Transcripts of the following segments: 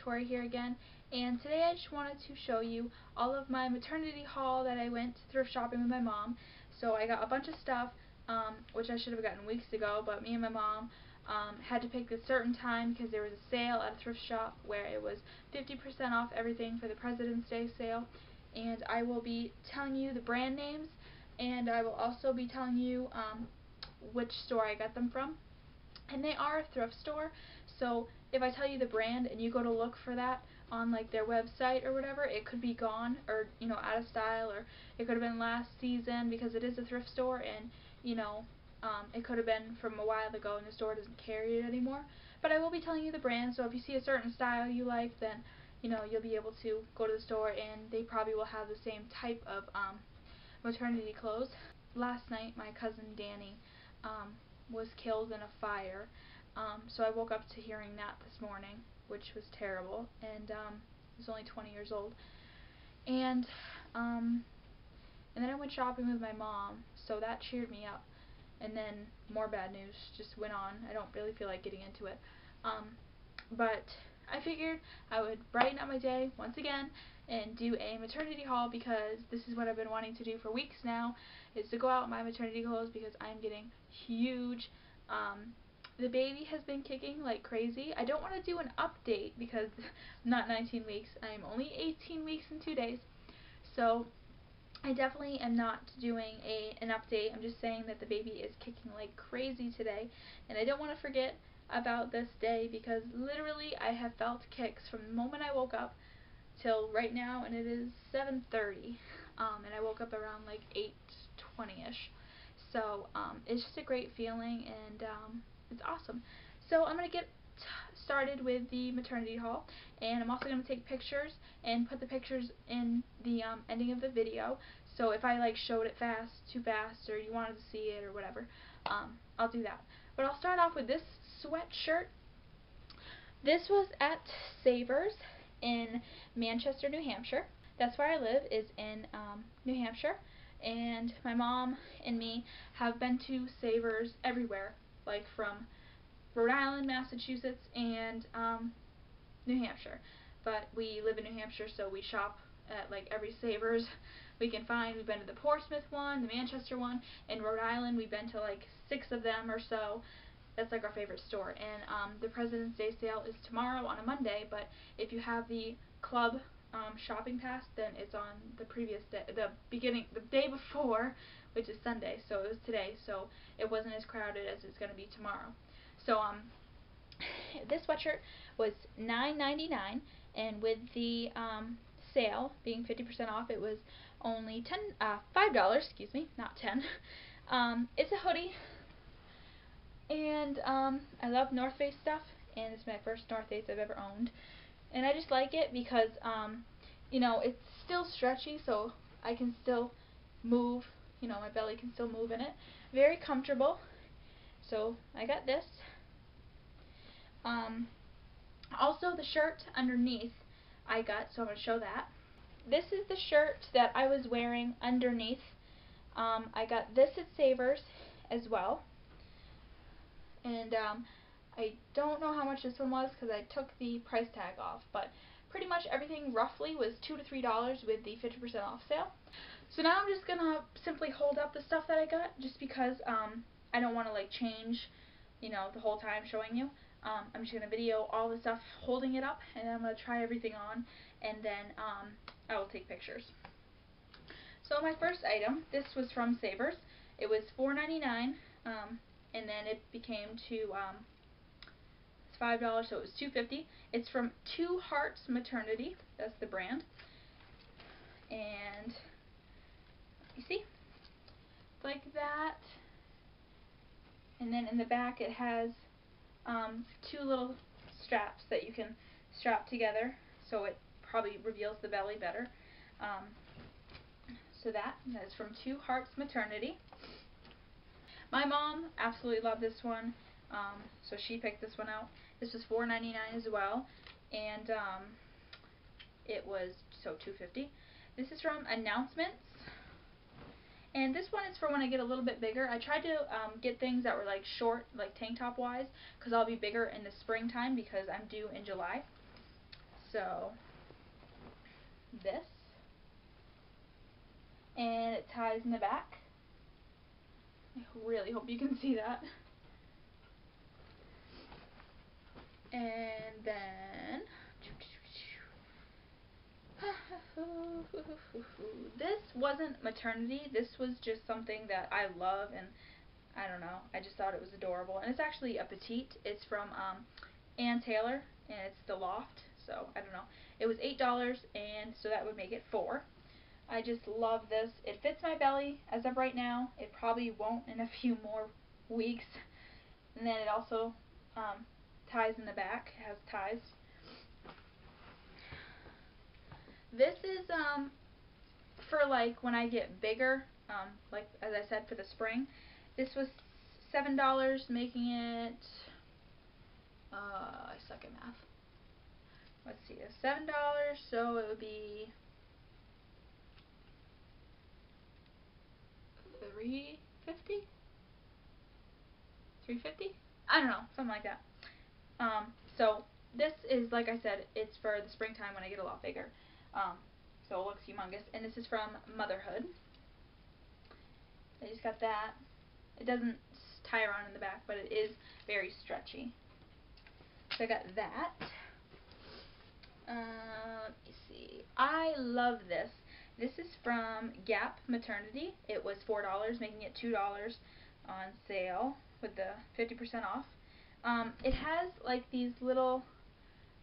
Tori here again. And today I just wanted to show you all of my maternity haul that I went thrift shopping with my mom. So I got a bunch of stuff um, which I should have gotten weeks ago but me and my mom um, had to pick a certain time because there was a sale at a thrift shop where it was 50% off everything for the President's Day sale. And I will be telling you the brand names and I will also be telling you um, which store I got them from. And they are a thrift store so if I tell you the brand and you go to look for that on like their website or whatever, it could be gone or you know out of style or it could have been last season because it is a thrift store and you know um, it could have been from a while ago and the store doesn't carry it anymore. But I will be telling you the brand, so if you see a certain style you like, then you know you'll be able to go to the store and they probably will have the same type of um, maternity clothes. Last night, my cousin Danny um, was killed in a fire um, so I woke up to hearing that this morning, which was terrible, and um, I was only 20 years old. And um, and then I went shopping with my mom, so that cheered me up. And then more bad news just went on. I don't really feel like getting into it. Um, but I figured I would brighten up my day once again and do a maternity haul because this is what I've been wanting to do for weeks now is to go out in my maternity clothes because I'm getting huge um, the baby has been kicking like crazy. I don't want to do an update because not 19 weeks. I'm only 18 weeks and 2 days. So I definitely am not doing a an update. I'm just saying that the baby is kicking like crazy today. And I don't want to forget about this day because literally I have felt kicks from the moment I woke up till right now and it is 7.30 um, and I woke up around like 8.20ish. So um, it's just a great feeling and um, it's awesome. So I'm going to get started with the maternity haul and I'm also going to take pictures and put the pictures in the um, ending of the video so if I like showed it fast, too fast or you wanted to see it or whatever um, I'll do that. But I'll start off with this sweatshirt. This was at Savers in Manchester, New Hampshire. That's where I live is in um, New Hampshire and my mom and me have been to Savers everywhere like from Rhode Island, Massachusetts, and um, New Hampshire. But we live in New Hampshire, so we shop at like every Savers we can find. We've been to the Portsmouth one, the Manchester one. In Rhode Island, we've been to like six of them or so. That's like our favorite store. And um, the President's Day sale is tomorrow on a Monday, but if you have the club um, shopping pass, then it's on the previous day, the beginning, the day before, which is Sunday. So it was today, so it wasn't as crowded as it's going to be tomorrow. So um, this sweatshirt was $9.99, and with the um, sale being 50% off, it was only 10, uh, $5, excuse me, not 10. Um, it's a hoodie, and um, I love North Face stuff, and it's my first North Face I've ever owned. And I just like it because, um, you know, it's still stretchy, so I can still move, you know, my belly can still move in it. Very comfortable. So I got this. Um, also the shirt underneath I got, so I'm going to show that. This is the shirt that I was wearing underneath. Um, I got this at Savers as well. And um, I don't know how much this one was because I took the price tag off, but pretty much everything roughly was 2 to $3 with the 50% off sale. So now I'm just going to simply hold up the stuff that I got just because um, I don't want to like change, you know, the whole time showing you. Um, I'm just going to video all the stuff holding it up and I'm going to try everything on and then um, I will take pictures. So my first item, this was from Savers. It was $4.99 um, and then it became to um, $5 so it was $2.50. It's from Two Hearts Maternity, that's the brand. And you see, like that and then in the back it has um, two little straps that you can strap together so it probably reveals the belly better. Um, so that, that is from Two Hearts Maternity. My mom absolutely loved this one, um, so she picked this one out. This was $4.99 as well, and um, it was so $2.50. This is from Announcements. And this one is for when I get a little bit bigger. I tried to um, get things that were like short, like tank top wise, because I'll be bigger in the springtime because I'm due in July. So, this. And it ties in the back. I really hope you can see that. And then this wasn't maternity. This was just something that I love and I don't know. I just thought it was adorable. And it's actually a petite. It's from um, Ann Taylor and it's the Loft. So I don't know. It was eight dollars and so that would make it four. I just love this. It fits my belly as of right now. It probably won't in a few more weeks. And then it also um, ties in the back. It has ties. This is um for like when I get bigger, um, like as I said for the spring. This was seven dollars, making it uh I suck at math. Let's see, seven dollars, so it would be three fifty? Three fifty? I don't know, something like that. Um, so this is like I said, it's for the springtime when I get a lot bigger. Um, so it looks humongous. And this is from Motherhood. I just got that. It doesn't tie around in the back, but it is very stretchy. So I got that. Uh, let me see. I love this. This is from Gap Maternity. It was $4, making it $2 on sale with the 50% off. Um, it has like these little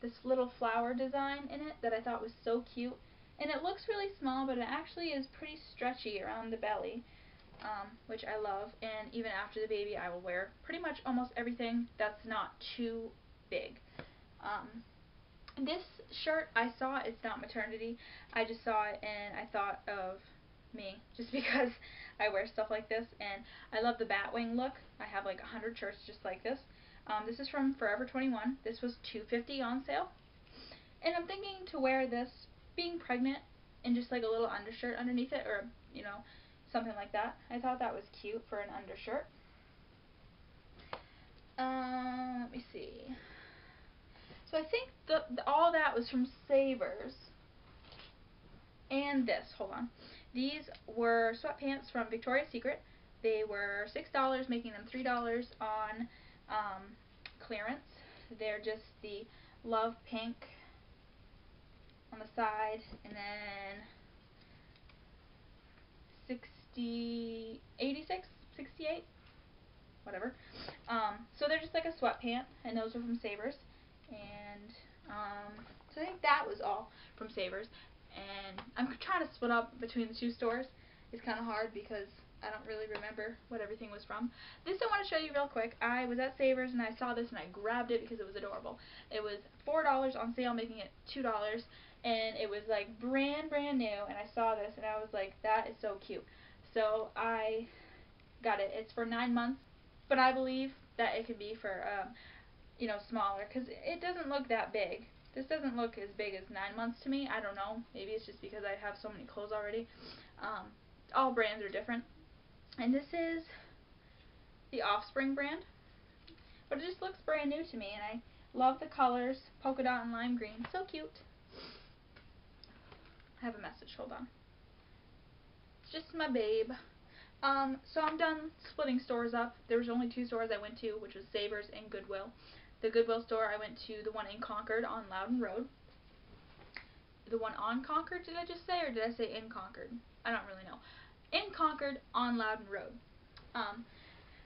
this little flower design in it that I thought was so cute. And it looks really small, but it actually is pretty stretchy around the belly, um, which I love. And even after the baby, I will wear pretty much almost everything that's not too big. Um, this shirt, I saw it's not maternity. I just saw it and I thought of me just because I wear stuff like this and I love the Batwing look. I have like a hundred shirts just like this. Um, this is from Forever 21. This was $2.50 on sale. And I'm thinking to wear this being pregnant and just like a little undershirt underneath it or, you know, something like that. I thought that was cute for an undershirt. Uh, let me see. So I think the, the, all that was from Savers. And this, hold on. These were sweatpants from Victoria's Secret. They were $6, making them $3 on um, clearance. They're just the Love Pink on the side, and then 60, 86, 68, whatever. Um, so they're just like a sweatpant, and those are from Savers. And um, so I think that was all from Savers. And I'm trying to split up between the two stores. It's kind of hard because I don't really remember what everything was from. This I want to show you real quick. I was at Savers and I saw this and I grabbed it because it was adorable. It was $4 on sale, making it $2. And it was like brand, brand new. And I saw this and I was like, that is so cute. So I got it. It's for nine months. But I believe that it could be for, um, you know, smaller. Because it doesn't look that big. This doesn't look as big as nine months to me. I don't know. Maybe it's just because I have so many clothes already. Um, all brands are different. And this is the Offspring brand. But it just looks brand new to me, and I love the colors, polka dot and lime green. So cute. I have a message, hold on. It's just my babe. Um, so I'm done splitting stores up. There was only two stores I went to, which was Savers and Goodwill. The Goodwill store, I went to the one in Concord on Loudon Road. The one on Concord, did I just say, or did I say in Concord? I don't really know in Concord on Loudon Road. Um,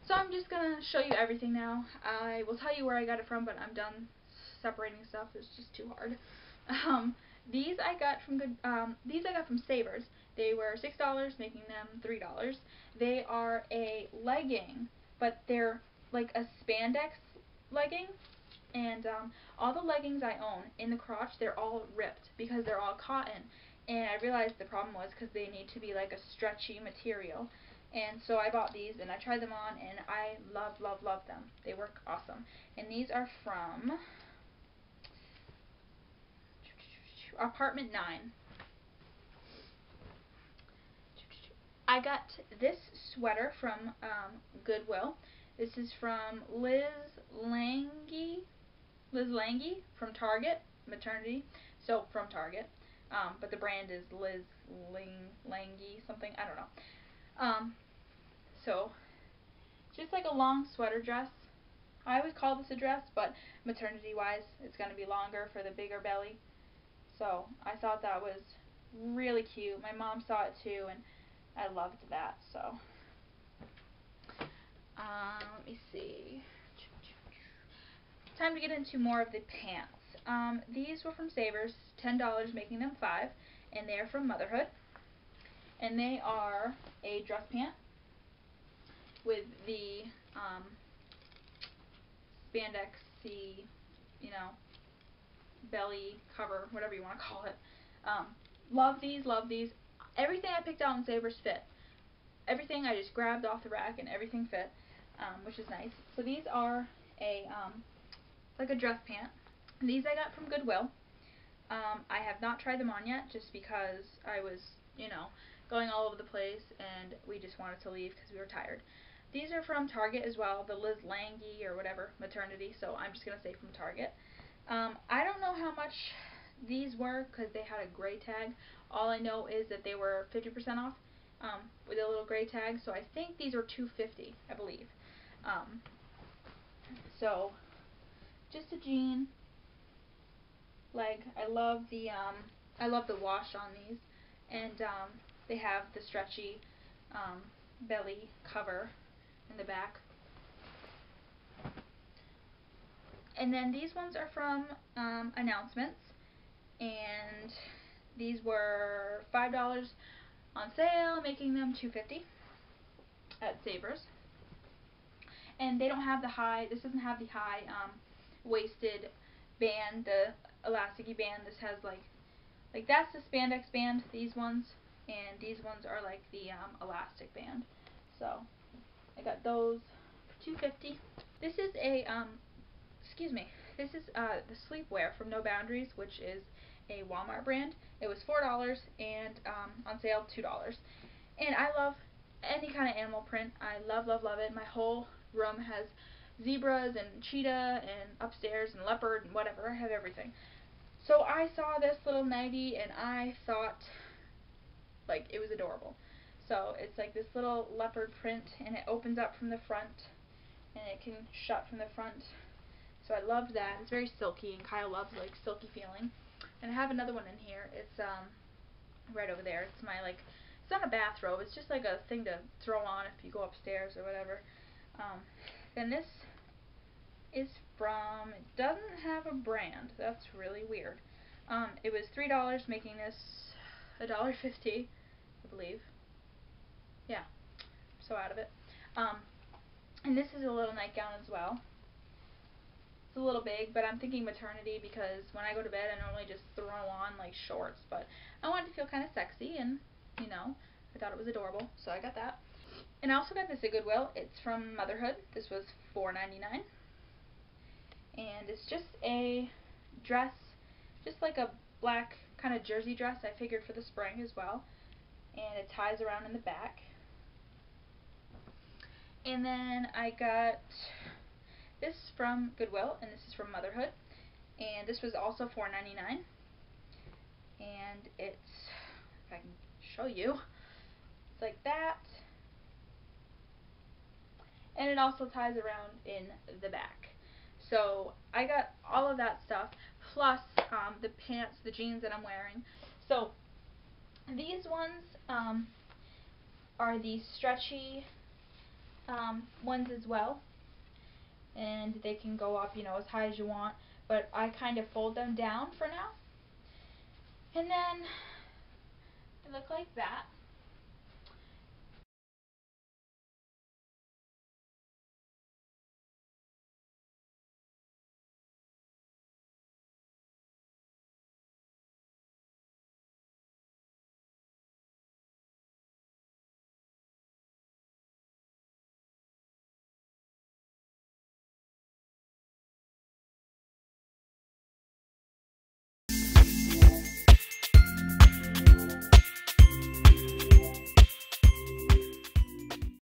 so I'm just going to show you everything now. I will tell you where I got it from, but I'm done separating stuff. It's just too hard. Um, these I got from good. Um, these I got from Savers. They were six dollars, making them three dollars. They are a legging, but they're like a spandex legging. And um, all the leggings I own in the crotch, they're all ripped because they're all cotton and I realized the problem was because they need to be like a stretchy material. And so I bought these and I tried them on and I love, love, love them. They work awesome. And these are from Apartment 9. I got this sweater from um, Goodwill. This is from Liz Lange, Liz Lange from Target. maternity, so from Target. Um, but the brand is Liz Ling Langy something I don't know. Um, so just like a long sweater dress. I always call this a dress, but maternity wise, it's going to be longer for the bigger belly. So I thought that was really cute. My mom saw it too, and I loved that. So uh, let me see. Time to get into more of the pants. Um, these were from Savers, $10 making them 5 and they're from Motherhood. And they are a dress pant with the um, spandexy, you know, belly cover, whatever you want to call it. Um, love these, love these. Everything I picked out in Savers fit. Everything I just grabbed off the rack and everything fit, um, which is nice. So these are a um, like a dress pant. These I got from Goodwill. Um, I have not tried them on yet just because I was, you know, going all over the place and we just wanted to leave because we were tired. These are from Target as well, the Liz Langy or whatever, maternity, so I'm just going to say from Target. Um, I don't know how much these were because they had a gray tag. All I know is that they were 50% off um, with a little gray tag, so I think these are 250 I believe. Um, so, just a jean, leg. I love the um, I love the wash on these, and um, they have the stretchy um, belly cover in the back. And then these ones are from um, announcements, and these were five dollars on sale, making them two fifty at Savers. And they don't have the high. This doesn't have the high um, waisted band, the elasticy band. This has like, like that's the spandex band, these ones, and these ones are like the um, elastic band. So, I got those for 250 This is a, um, excuse me, this is uh, the sleepwear from No Boundaries, which is a Walmart brand. It was $4 and um, on sale $2. And I love any kind of animal print. I love, love, love it. My whole room has zebras and cheetah and upstairs and leopard and whatever. I have everything. So I saw this little nightie and I thought like it was adorable. So it's like this little leopard print and it opens up from the front and it can shut from the front. So I loved that. It's very silky and Kyle loves like silky feeling. And I have another one in here. It's um right over there. It's my like it's not a bathrobe. It's just like a thing to throw on if you go upstairs or whatever. Um, then this is from, it doesn't have a brand. That's really weird. Um, it was $3 making this $1.50, I believe. Yeah, so out of it. Um, and this is a little nightgown as well. It's a little big, but I'm thinking maternity because when I go to bed I normally just throw on like shorts, but I wanted to feel kind of sexy and, you know, I thought it was adorable, so I got that. And I also got this at Goodwill. It's from Motherhood. This was $4.99 and it's just a dress, just like a black kind of jersey dress I figured for the spring as well, and it ties around in the back. And then I got this from Goodwill, and this is from Motherhood, and this was also $4.99, and it's, if I can show you, it's like that, and it also ties around in the back. So I got all of that stuff, plus um, the pants, the jeans that I'm wearing. So these ones um, are the stretchy um, ones as well. And they can go up, you know, as high as you want. But I kind of fold them down for now. And then they look like that.